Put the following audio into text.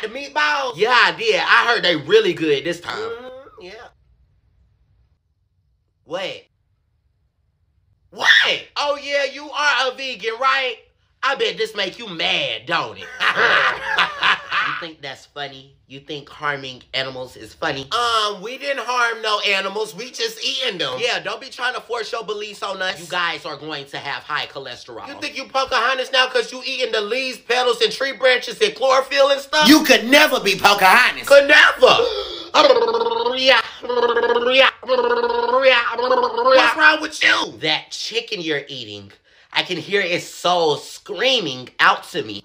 got the meatballs? Yeah, I did. I heard they really good this time. Mhm, yeah. What? What? Oh yeah, you are a vegan, right? I bet this make you mad, don't it? think that's funny? You think harming animals is funny? Um, we didn't harm no animals. We just eating them. Yeah, don't be trying to force your beliefs on us. You guys are going to have high cholesterol. You think you Pocahontas now because you eating the leaves, petals, and tree branches and chlorophyll and stuff? You could never be Pocahontas. could never. What's wrong with you? that chicken you're eating, I can hear its soul screaming out to me.